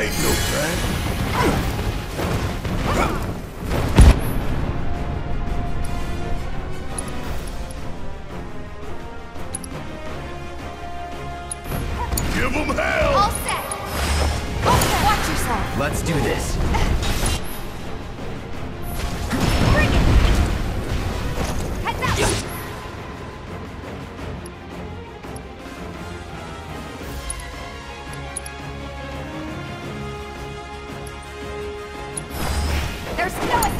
ain't no crime.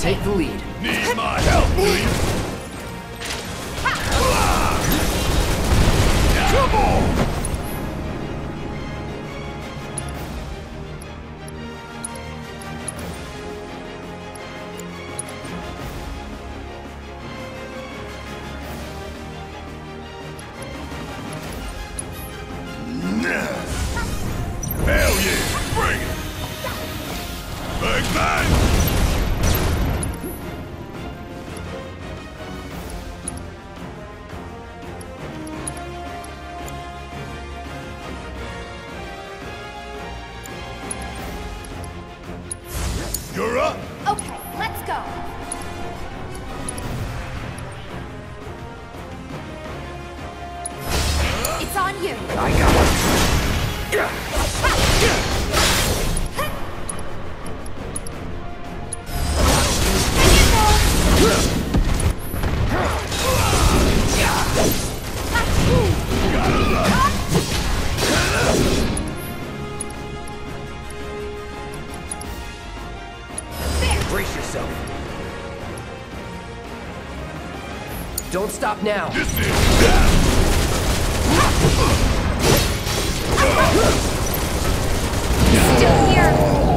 take the lead. Need my help, please? Don't stop now. This is death! Still here.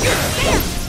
You're there!